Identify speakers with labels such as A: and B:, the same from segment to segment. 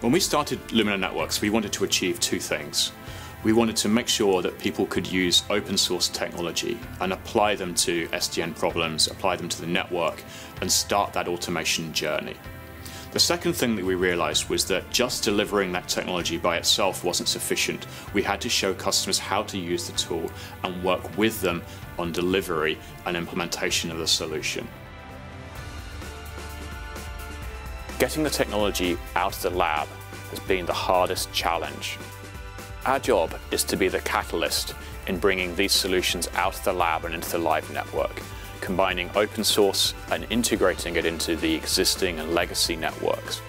A: When we started Lumina Networks, we wanted to achieve two things. We wanted to make sure that people could use open source technology and apply them to SDN problems, apply them to the network, and start that automation journey. The second thing that we realized was that just delivering that technology by itself wasn't sufficient. We had to show customers how to use the tool and work with them on delivery and implementation of the solution. Getting the technology out of the lab has been the hardest challenge. Our job is to be the catalyst in bringing these solutions out of the lab and into the live network combining open source and integrating it into the existing and legacy networks.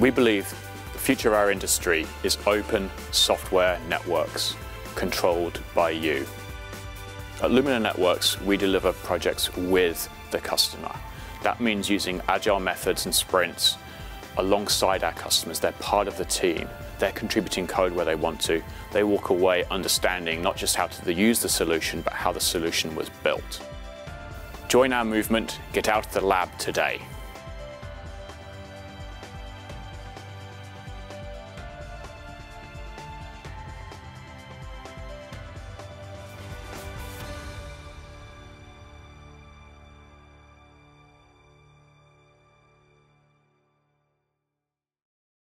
A: We believe the future of our industry is open software networks controlled by you. At Lumina Networks, we deliver projects with the customer. That means using agile methods and sprints alongside our customers. They're part of the team. They're contributing code where they want to. They walk away understanding not just how to use the solution, but how the solution was built. Join our movement, get out of the lab today.